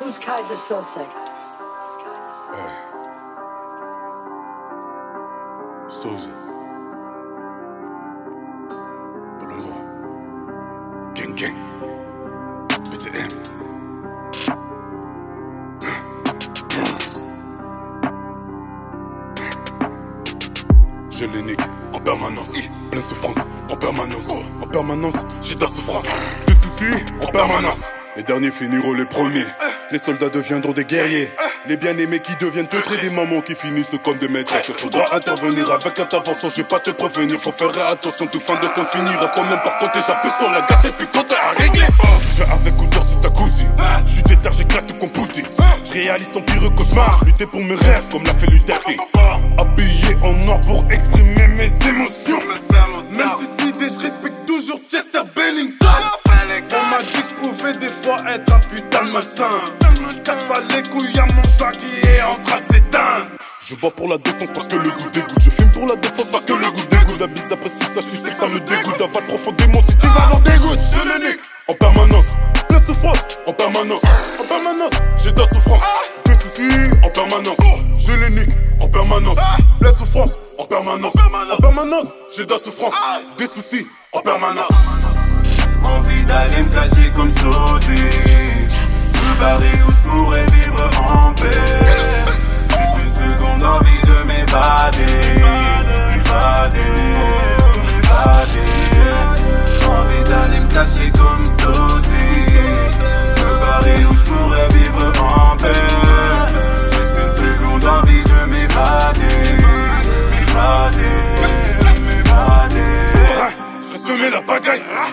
Whose kids are so sick? Soze. Bolongo. Gang gang. BCM. Je les nique en permanence. Pleine souffrance en permanence. En permanence, j'ai de la souffrance. Des soucis en permanence. Les derniers finiront les premiers. Les soldats deviendront des guerriers. Les bien-aimés qui deviennent teutrés, des mamans qui finissent comme des maîtresses. Faudra intervenir avec intervention, je vais pas te prévenir. Faut faire attention, tout fin de compte finira quand même par côté. J'appuie sur la gâchette, puis quand à régler. Je vais avec odeur sur ta cousine. Je suis déter, j'éclate ton Poutine. Je réalise ton pire cauchemar. Lutter pour mes rêves, comme l'a fait Luther. Habillé en or pour exprimer mes émotions. Qui est en train de s'éteindre. Je bois pour la défense parce que le goût dégoûte. Je fume pour la défense parce que le goût dégoûte. La bise après ça, tu sais que ça me dégoûte. Avale profondément si tu vas avoir dégoûte. Je le nique en permanence. La souffrance en permanence. En permanence, j'ai de la souffrance. Des soucis en permanence. Je les nique en permanence. La souffrance en permanence. En permanence, j'ai de la souffrance. Des soucis en permanence. Envie d'aller me cacher comme Sosie Me barrer où je pourrais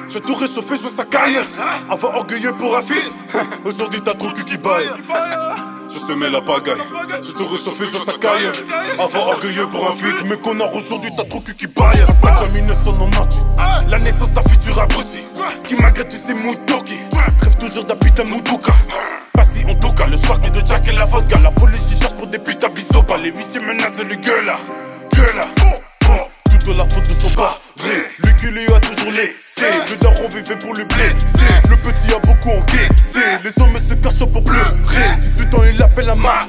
j'ai tout réchauffé, veux sa carrière. Avant orgueilleux pour un feat, aujourd'hui t'as trop cul qui baille. Je semé la pagaille, j'ai tout réchauffé, veux sa carrière. Avant orgueilleux pour un feat, mais connard, aujourd'hui t'as trop cul qui baille. À 1990, la naissance d'un futur abruti. Qui malgré tous ces Mudoki, rêve toujours d'un putain de Moudouka. Pas si on douka, le soir qui de Jack et la vodka. La police y cherche pour des putains bisopas. Les huissiers menacent le gueulard, gueulard. Toute la faute de son barré Lui qui lui a toujours Le daron vivait pour le blesser Le petit a beaucoup encaissé. Les hommes se cachent pour pleurer. 18 ans il appelle la madré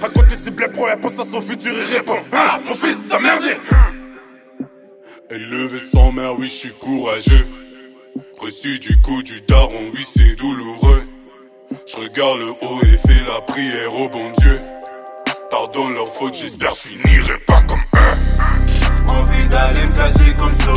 Raconter ses blés pour pense à son futur et répond. Ah mon fils t'as merdé. Élevé sans mère oui je suis courageux. Reçu du coup du daron oui c'est douloureux. Je regarde le haut et fais la prière au bon Dieu. Pardonne leur faute j'espère je finirai pas comme eux Envie d'aller me comme Sosie